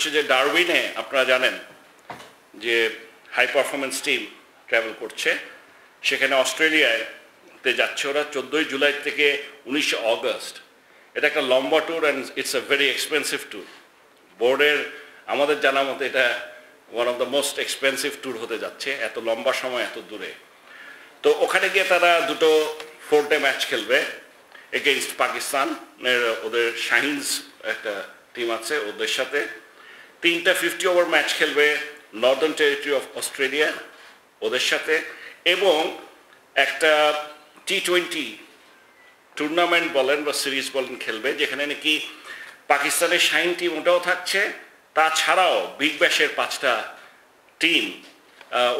হচ্ছে যে ডারউইনে আপনারা জানেন যে হাই পারফরমেন্স টিম ট্রাভেল করছে। সেখানে অস্ট্রেলিয়ায় তে যাচ্ছে ওরা চোদ্দোই জুলাই থেকে উনিশে অগস্ট। এটা একটা লম্বা tour and it's a very expensive tour বোর্ডের আমাদের জানা মতো এটা one of the most expensive tour হতে যাচ্ছে, এত লম্বা সময়, এত দূরে। তো ওখানে গিয়ে তারা দুটো ফোর ডে ম্যাচ খেলবে এগেইনস্ট পাকিস্তান ওদের শাহিনস একটা টিম আছে ওদের সাথে। তিনটা ফিফটি ওভার ম্যাচ খেলবে নর্দার্ন টেরিটরি অফ অস্ট্রেলিয়া ওদের সাথে এবং একটা টি টোয়েন্টি টুর্নামেন্ট বলেন বা সিরিজ বলেন খেলবে, যেখানে নাকি পাকিস্তানের শাইন টিম ওটাও থাকছে। তাছাড়াও বিগ ব্যাশের পাঁচটা টিম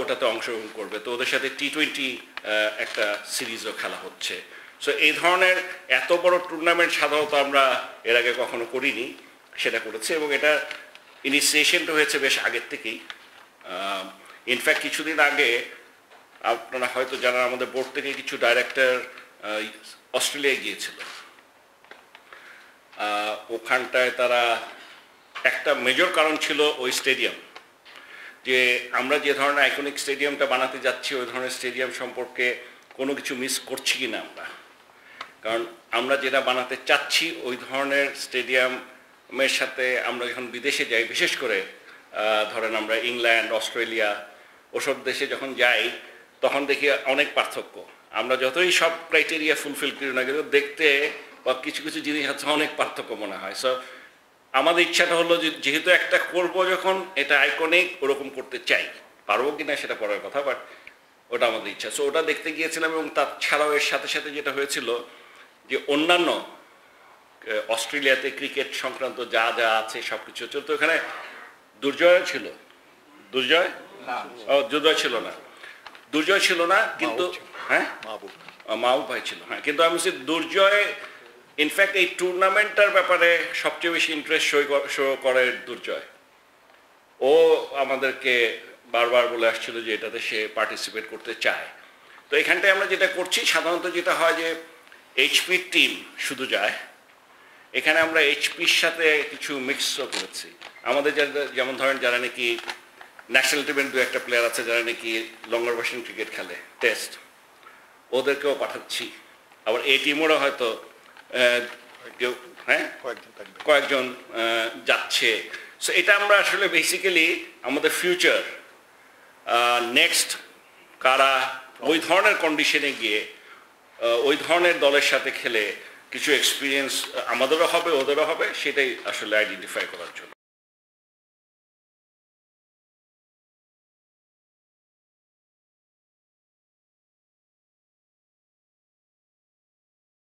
ওটাতে অংশগ্রহণ করবে। তো ওদের সাথে টি টোয়েন্টি একটা সিরিজও খেলা হচ্ছে। সো এই ধরনের এত বড় টুর্নামেন্ট সাধারণত আমরা এর আগে কখনো করিনি, সেটা করেছে এবং এটা ইনিশিয়েশনটা হয়েছে বেশ আগের থেকেই। ইনফ্যাক্ট কিছুদিন আগে আপনারা হয়তো জানান আমাদের বোর্ড থেকে কিছু ডাইরেক্টর অস্ট্রেলিয়ায় গিয়েছিল ওখানটায় তারা একটা মেজর কারণ ছিল ওই স্টেডিয়াম যে আমরা যে ধরনের আইকনিক স্টেডিয়ামটা বানাতে যাচ্ছি, ওই ধরনের স্টেডিয়াম সম্পর্কে কোনো কিছু মিস করছি কি না আমরা। কারণ আমরা যেটা বানাতে চাচ্ছি, ওই ধরনের স্টেডিয়ামের সাথে আমরা যখন বিদেশে যাই, বিশেষ করে ধরেন আমরা ইংল্যান্ড, অস্ট্রেলিয়া, ওসব দেশে যখন যাই, তখন দেখি অনেক পার্থক্য। আমরা যতই সব ক্রাইটেরিয়া ফুলফিল করি না কিন্তু দেখতে বা কিছু কিছু জিনিস হচ্ছে অনেক পার্থক্য মনে হয়। সো আমাদের ইচ্ছাটা হলো যে, যেহেতু একটা করব যখন, এটা আইকনিক ওরকম করতে চাই। পারব কি না সেটা পরের কথা বাট ওটা আমাদের ইচ্ছা। সো ওটা দেখতে গিয়েছিলাম এবং তাছাড়াও এর সাথে সাথে যেটা হয়েছিল যে, অন্যান্য অস্ট্রেলিয়াতে ক্রিকেট সংক্রান্ত যা যা আছে সব কিছু তো এখানে দুর্জয় ছিল? দুর্জয়? ও দুর্জয় ছিল না। দুর্জয় ছিল না কিন্তু হ্যাঁ? মাহবুব। ভাই ছিল হ্যাঁ। কিন্তু আমি বলছি দুর্জয় ইনফ্যাক্ট এই টুর্নামেন্টটার ব্যাপারে সবচেয়ে বেশি ইন্টারেস্ট শো করে দুর্জয়। ও আমাদেরকে বারবার বলে আসছিল যে এটাতে সে পার্টিসিপেট করতে চায়। তো এখানটায় আমরা যেটা করছি সাধারণত যেটা হয় যে এইচপির টিম শুধু যায় এখানে আমরা এইচপির সাথে কিছু মিক্সও করেছি। আমাদের যেমন ধরেন যারা নাকি ন্যাশনাল টিমের দু একটা প্লেয়ার আছে যারা নাকি লঙ্গার বাসিং ক্রিকেট খেলে টেস্ট ওদেরকেও পাঠাচ্ছি। আবার এই টিমেরও হয়তো কেউ হ্যাঁ? কয়েকজন যাচ্ছে। সো এটা আমরা আসলে বেসিক্যালি আমাদের ফিউচার নেক্সট কারা ওই ধরনের কন্ডিশনে গিয়ে ওই ধরনের দলের সাথে খেলে কিছু এক্সপিরিয়েন্স আমাদেরও হবে ওদেরও হবে সেটাই আসলে আইডেন্টিফাই করার জন্য।